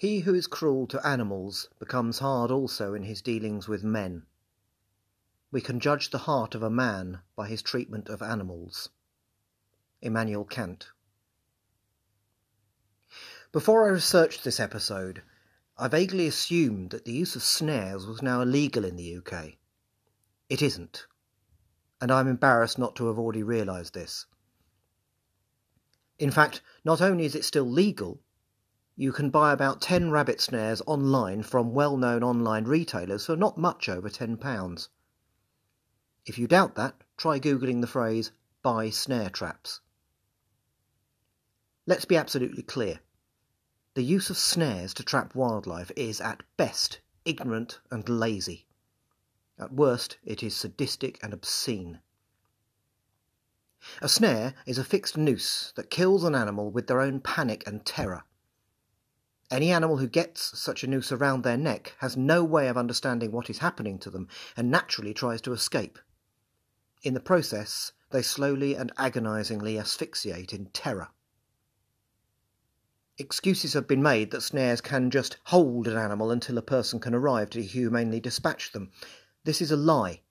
He who is cruel to animals becomes hard also in his dealings with men. We can judge the heart of a man by his treatment of animals. Immanuel Kant. Before I researched this episode, I vaguely assumed that the use of snares was now illegal in the UK. It isn't, and I'm embarrassed not to have already realised this. In fact, not only is it still legal, you can buy about 10 rabbit snares online from well known online retailers for not much over £10. If you doubt that, try Googling the phrase buy snare traps. Let's be absolutely clear. The use of snares to trap wildlife is, at best, ignorant and lazy. At worst, it is sadistic and obscene. A snare is a fixed noose that kills an animal with their own panic and terror. Any animal who gets such a noose around their neck has no way of understanding what is happening to them and naturally tries to escape. In the process, they slowly and agonizingly asphyxiate in terror. Excuses have been made that snares can just hold an animal until a person can arrive to humanely dispatch them. This is a lie.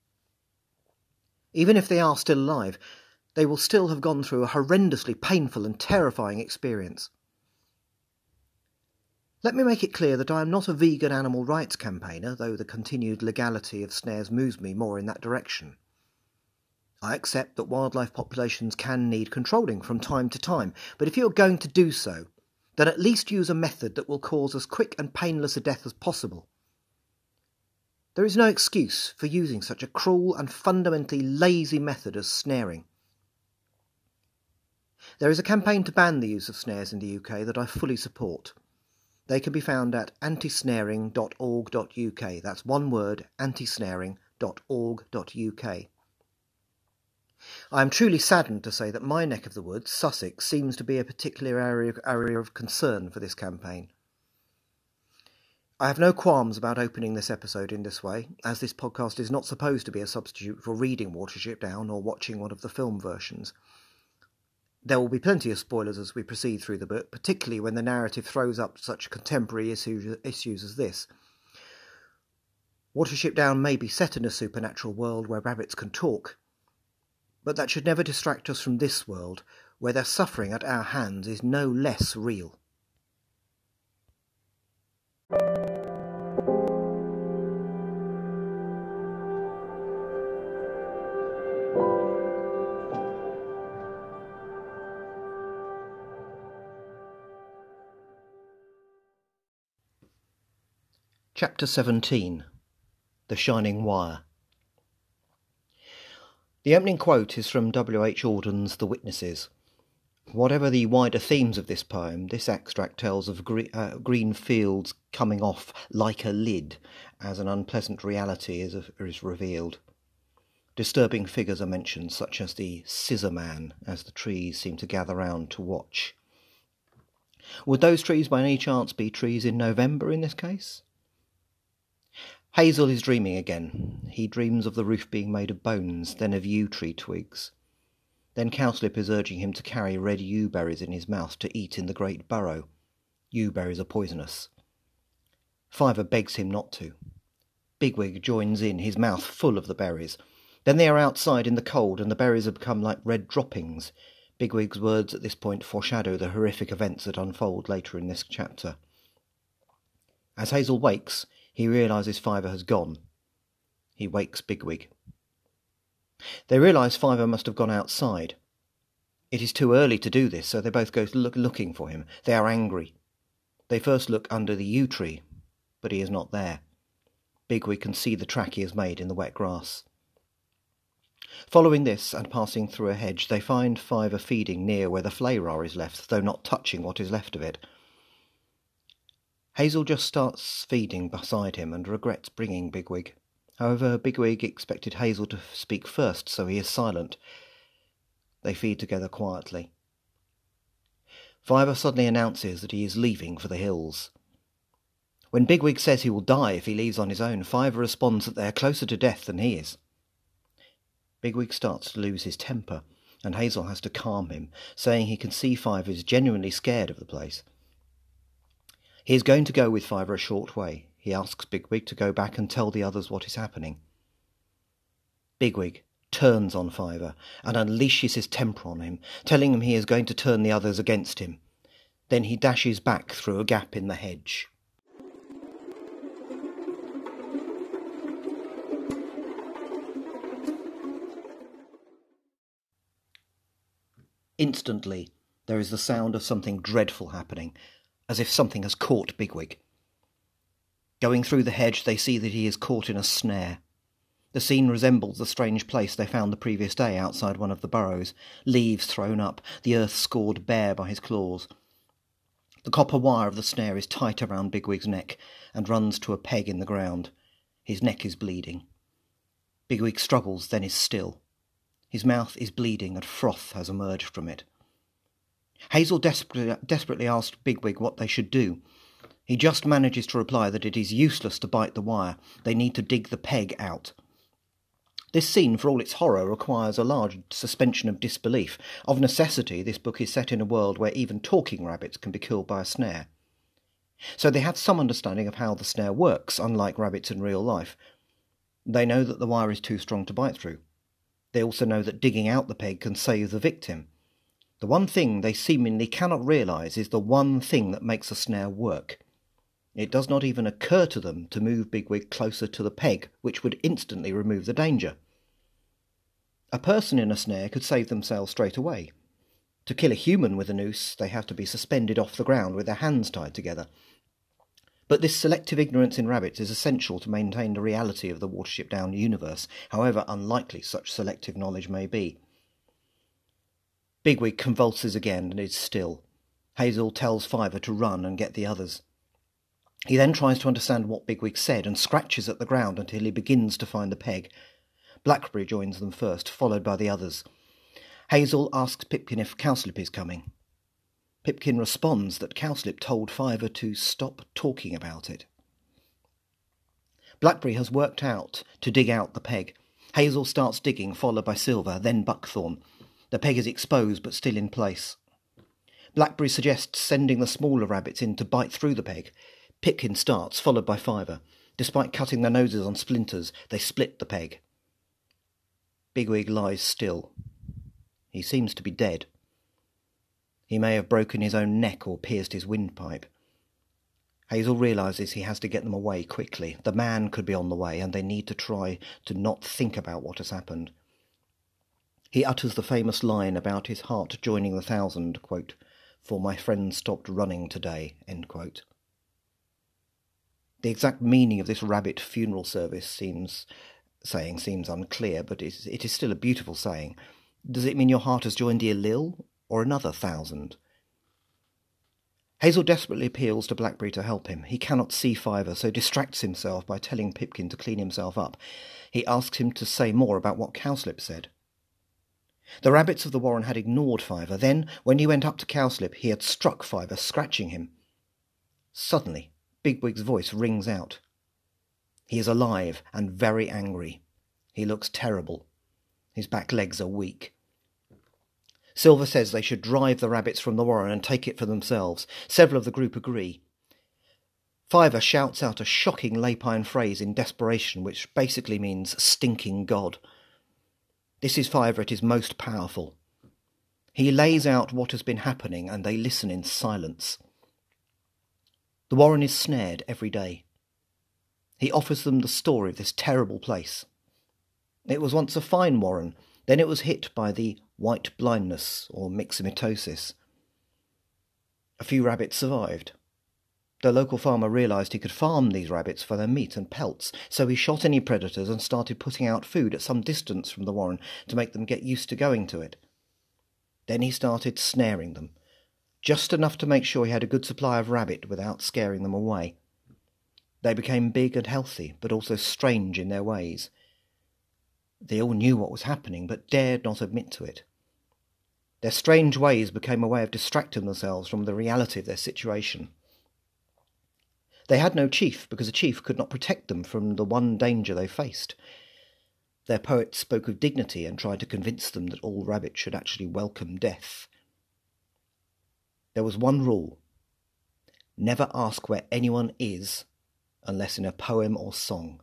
Even if they are still alive, they will still have gone through a horrendously painful and terrifying experience. Let me make it clear that I am not a vegan animal rights campaigner, though the continued legality of snares moves me more in that direction. I accept that wildlife populations can need controlling from time to time, but if you are going to do so, then at least use a method that will cause as quick and painless a death as possible. There is no excuse for using such a cruel and fundamentally lazy method as snaring. There is a campaign to ban the use of snares in the UK that I fully support. They can be found at antisnaring.org.uk. That's one word, antisnaring.org.uk. I am truly saddened to say that my neck of the woods, Sussex, seems to be a particular area, area of concern for this campaign. I have no qualms about opening this episode in this way, as this podcast is not supposed to be a substitute for reading Watership Down or watching one of the film versions. There will be plenty of spoilers as we proceed through the book, particularly when the narrative throws up such contemporary issues, issues as this. Watership Down may be set in a supernatural world where rabbits can talk, but that should never distract us from this world, where their suffering at our hands is no less real. Chapter 17 The Shining Wire the opening quote is from W. H. Auden's The Witnesses. Whatever the wider themes of this poem, this extract tells of gre- uh, green fields coming off like a lid as an unpleasant reality is, is revealed. Disturbing figures are mentioned, such as the scissor man, as the trees seem to gather round to watch. Would those trees by any chance be trees in November in this case? Hazel is dreaming again. He dreams of the roof being made of bones, then of yew tree twigs. Then Cowslip is urging him to carry red yew berries in his mouth to eat in the great burrow. Yew berries are poisonous. Fiver begs him not to. Bigwig joins in, his mouth full of the berries. Then they are outside in the cold, and the berries have become like red droppings. Bigwig's words at this point foreshadow the horrific events that unfold later in this chapter. As Hazel wakes, he realises Fiver has gone. He wakes Bigwig. They realise Fiver must have gone outside. It is too early to do this, so they both go look, looking for him. They are angry. They first look under the yew tree, but he is not there. Bigwig can see the track he has made in the wet grass. Following this and passing through a hedge, they find Fiver feeding near where the flayrah is left, though not touching what is left of it. Hazel just starts feeding beside him and regrets bringing Bigwig. However, Bigwig expected Hazel to speak first, so he is silent. They feed together quietly. Fiver suddenly announces that he is leaving for the hills. When Bigwig says he will die if he leaves on his own, Fiver responds that they are closer to death than he is. Bigwig starts to lose his temper, and Hazel has to calm him, saying he can see Fiver is genuinely scared of the place. He is going to go with Fiver a short way. He asks Bigwig to go back and tell the others what is happening. Bigwig turns on Fiver and unleashes his temper on him, telling him he is going to turn the others against him. Then he dashes back through a gap in the hedge. Instantly, there is the sound of something dreadful happening, as if something has caught Bigwig. Going through the hedge, they see that he is caught in a snare. The scene resembles the strange place they found the previous day outside one of the burrows, leaves thrown up, the earth scored bare by his claws. The copper wire of the snare is tight around Bigwig's neck and runs to a peg in the ground. His neck is bleeding. Bigwig struggles, then is still. His mouth is bleeding and froth has emerged from it. Hazel desperately, desperately asked Bigwig what they should do. He just manages to reply that it is useless to bite the wire. They need to dig the peg out. This scene, for all its horror, requires a large suspension of disbelief. Of necessity, this book is set in a world where even talking rabbits can be killed by a snare. So they have some understanding of how the snare works, unlike rabbits in real life. They know that the wire is too strong to bite through. They also know that digging out the peg can save the victim. The one thing they seemingly cannot realize is the one thing that makes a snare work. It does not even occur to them to move Bigwig closer to the peg, which would instantly remove the danger. A person in a snare could save themselves straight away. To kill a human with a noose, they have to be suspended off the ground with their hands tied together. But this selective ignorance in rabbits is essential to maintain the reality of the Watership Down universe, however unlikely such selective knowledge may be. Bigwig convulses again and is still. Hazel tells Fiver to run and get the others. He then tries to understand what Bigwig said and scratches at the ground until he begins to find the peg. Blackberry joins them first, followed by the others. Hazel asks Pipkin if Cowslip is coming. Pipkin responds that Cowslip told Fiver to stop talking about it. Blackberry has worked out to dig out the peg. Hazel starts digging, followed by Silver, then Buckthorn. The peg is exposed but still in place. Blackberry suggests sending the smaller rabbits in to bite through the peg. Pipkin starts, followed by Fiver. Despite cutting their noses on splinters, they split the peg. Bigwig lies still. He seems to be dead. He may have broken his own neck or pierced his windpipe. Hazel realizes he has to get them away quickly. The man could be on the way, and they need to try to not think about what has happened. He utters the famous line about his heart joining the thousand, quote, for my friend stopped running today, The exact meaning of this rabbit funeral service seems saying seems unclear, but it is, it is still a beautiful saying. Does it mean your heart has joined dear Lil, or another thousand. Hazel desperately appeals to Blackberry to help him. He cannot see Fiver, so distracts himself by telling Pipkin to clean himself up. He asks him to say more about what Cowslip said. The rabbits of the warren had ignored Fiver. Then, when he went up to Cowslip, he had struck Fiver, scratching him. Suddenly, Bigwig's voice rings out. He is alive and very angry. He looks terrible. His back legs are weak. Silver says they should drive the rabbits from the warren and take it for themselves. Several of the group agree. Fiver shouts out a shocking Lapine phrase in desperation, which basically means stinking God. This is Fiver at his most powerful. He lays out what has been happening and they listen in silence. The warren is snared every day. He offers them the story of this terrible place. It was once a fine warren, then it was hit by the white blindness or myxomatosis. A few rabbits survived. The local farmer realized he could farm these rabbits for their meat and pelts, so he shot any predators and started putting out food at some distance from the warren to make them get used to going to it. Then he started snaring them, just enough to make sure he had a good supply of rabbit without scaring them away. They became big and healthy, but also strange in their ways. They all knew what was happening, but dared not admit to it. Their strange ways became a way of distracting themselves from the reality of their situation. They had no chief because a chief could not protect them from the one danger they faced. Their poet spoke of dignity and tried to convince them that all rabbits should actually welcome death. There was one rule Never ask where anyone is unless in a poem or song.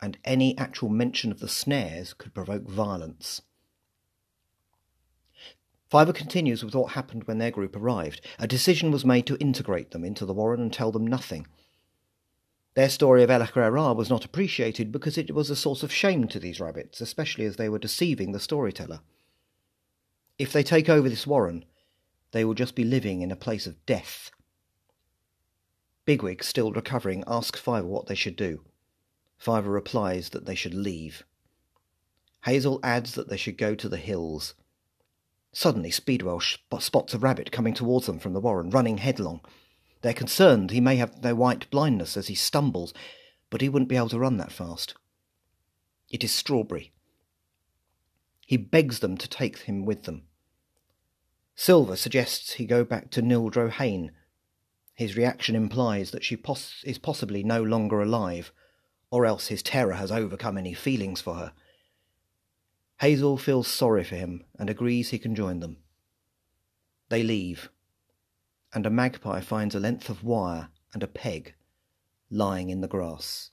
And any actual mention of the snares could provoke violence. Fiver continues with what happened when their group arrived. A decision was made to integrate them into the Warren and tell them nothing. Their story of El-ahrairah was not appreciated because it was a source of shame to these rabbits, especially as they were deceiving the storyteller. If they take over this warren, they will just be living in a place of death. Bigwig, still recovering, asks Fiver what they should do. Fiver replies that they should leave. Hazel adds that they should go to the hills. Suddenly, Speedwell spots a rabbit coming towards them from the warren, running headlong. They're concerned he may have their white blindness as he stumbles, but he wouldn't be able to run that fast. It is Strawberry. He begs them to take him with them. Silver suggests he go back to Nildro Hain. His reaction implies that she pos- is possibly no longer alive, or else his terror has overcome any feelings for her. Hazel feels sorry for him and agrees he can join them. They leave and a magpie finds a length of wire and a peg lying in the grass.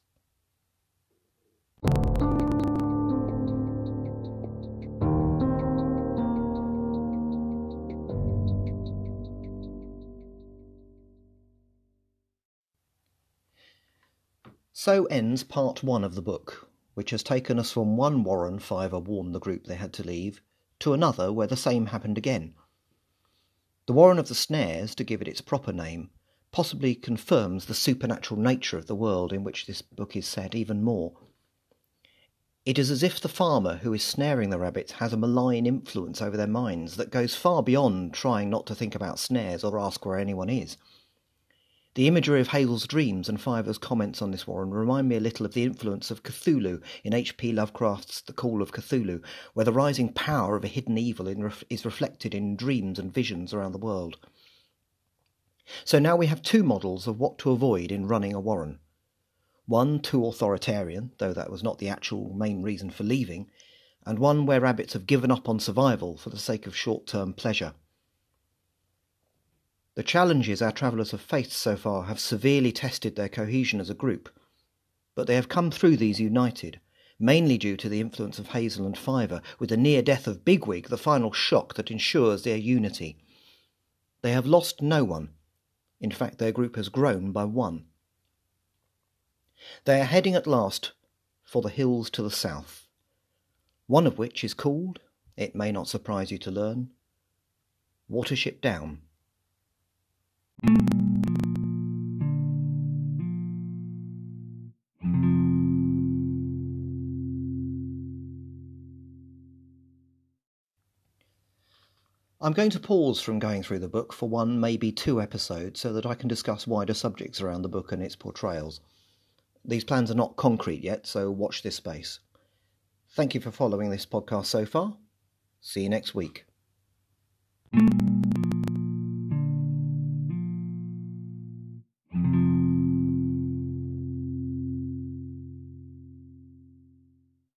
So ends part one of the book, which has taken us from one Warren Fiver warned the group they had to leave to another where the same happened again. The Warren of the Snares, to give it its proper name, possibly confirms the supernatural nature of the world in which this book is set even more. It is as if the farmer who is snaring the rabbits has a malign influence over their minds that goes far beyond trying not to think about snares or ask where anyone is. The imagery of Hazel's dreams and Fiver's comments on this warren remind me a little of the influence of Cthulhu in H.P. Lovecraft's The Call of Cthulhu, where the rising power of a hidden evil is reflected in dreams and visions around the world. So now we have two models of what to avoid in running a warren. One too authoritarian, though that was not the actual main reason for leaving, and one where rabbits have given up on survival for the sake of short term pleasure. The challenges our travellers have faced so far have severely tested their cohesion as a group, but they have come through these united, mainly due to the influence of Hazel and Fiver, with the near death of Bigwig the final shock that ensures their unity. They have lost no one. In fact, their group has grown by one. They are heading at last for the hills to the south, one of which is called, it may not surprise you to learn, Watership Down. I'm going to pause from going through the book for one, maybe two episodes so that I can discuss wider subjects around the book and its portrayals. These plans are not concrete yet, so watch this space. Thank you for following this podcast so far. See you next week.